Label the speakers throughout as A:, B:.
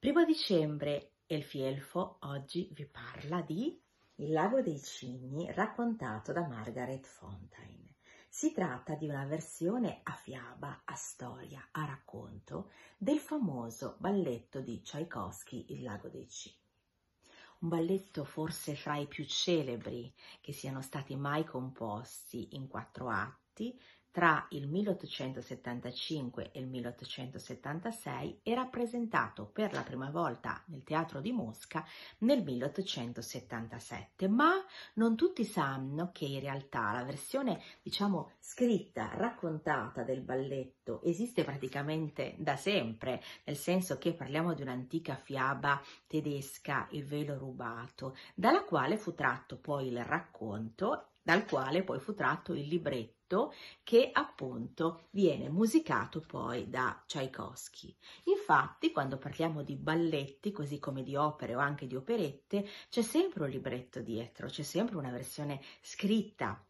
A: Primo dicembre, Elfi Elfo oggi vi parla di Il lago dei cigni raccontato da Margaret Fontaine. Si tratta di una versione a fiaba, a storia, a racconto del famoso balletto di Tchaikovsky Il lago dei cigni. Un balletto forse fra i più celebri che siano stati mai composti in quattro atti, tra il 1875 e il 1876 e rappresentato per la prima volta nel Teatro di Mosca nel 1877, ma non tutti sanno che in realtà la versione, diciamo, scritta, raccontata del balletto esiste praticamente da sempre, nel senso che parliamo di un'antica fiaba tedesca, Il velo rubato, dalla quale fu tratto poi il racconto, dal quale poi fu tratto il libretto che appunto viene musicato poi da Tchaikovsky. Infatti, quando parliamo di balletti, così come di opere o anche di operette, c'è sempre un libretto dietro, c'è sempre una versione scritta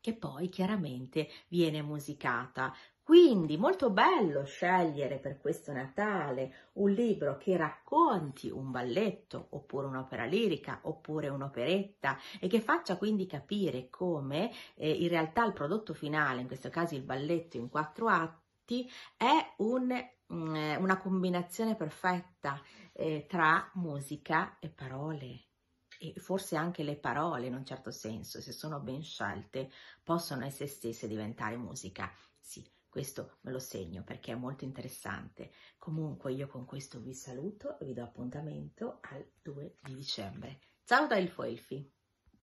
A: che poi chiaramente viene musicata. Quindi molto bello scegliere per questo Natale un libro che racconti un balletto oppure un'opera lirica oppure un'operetta e che faccia quindi capire come eh, in realtà il prodotto finale, in questo caso il balletto in quattro atti, è un, mh, mm, una combinazione perfetta eh, tra musica e parole e forse anche le parole in un certo senso, se sono ben scelte, possono esse stesse diventare musica. Sì, questo me lo segno perché è molto interessante. Comunque io con questo vi saluto e vi do appuntamento al 2 di dicembre. Ciao da Elfo Elfi!